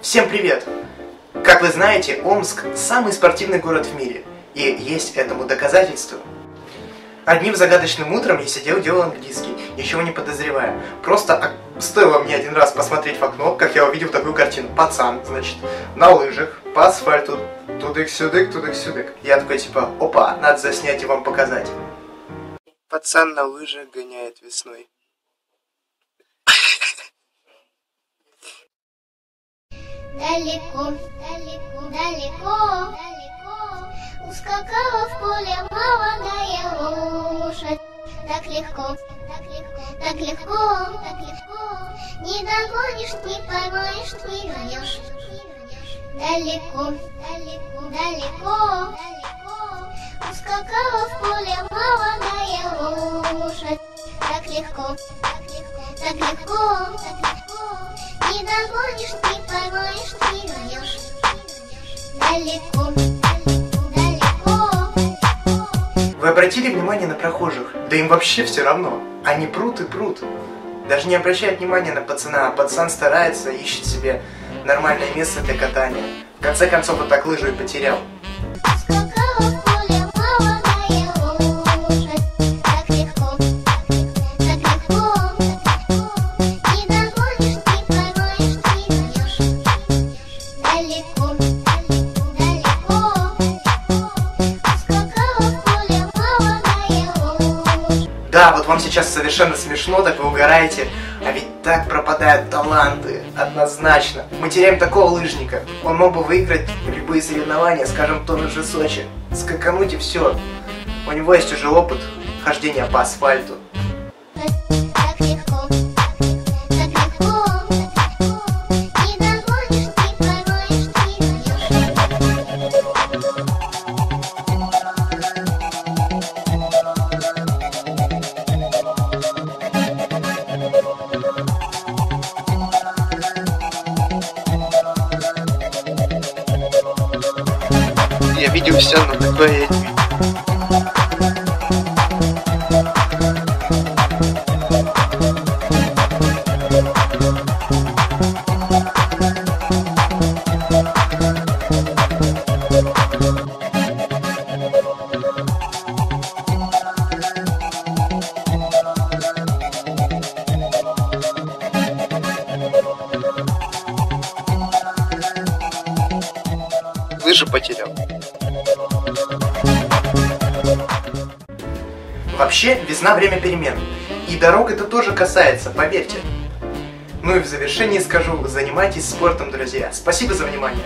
Всем привет! Как вы знаете, Омск – самый спортивный город в мире, и есть этому доказательство. Одним загадочным утром я сидел, делал английский, ничего не подозревая. Просто а, стоило мне один раз посмотреть в окно, как я увидел такую картину. Пацан, значит, на лыжах, по асфальту, тудык-сюдык, тудык-сюдык. Я такой типа, опа, надо заснять и вам показать. Пацан на лыжах гоняет весной. Далеко, далеко, далеко, далеко Ускакала в поле молодая лошадь. Так легко, так легко, так легко, так легко. Не догонишь, не поймаешь, не вернешь. Далеко, далеко, далеко, далеко Ускакала в поле молодая лошадь. Так легко, так легко, так легко, так легко Не догонишь, не поймаешь, не вернешь Далеко, далеко, Вы обратили внимание на прохожих? Да им вообще все равно. Они прут и прут. Даже не обращают внимания на пацана, а пацан старается, ищет себе нормальное место для катания. В конце концов, вот так лыжу и потерял. Лошадь. Да, вот вам сейчас совершенно смешно, так вы угораете, а ведь так пропадают таланты, однозначно. Мы теряем такого лыжника, он мог бы выиграть любые соревнования, скажем, тот же Сочи, скакануть и все. У него есть уже опыт хождения по асфальту. Я видел все, но такое я не видел. Лыжи потерял. Вообще, весна время перемен. И дорог это тоже касается, поверьте. Ну и в завершении скажу, занимайтесь спортом, друзья. Спасибо за внимание.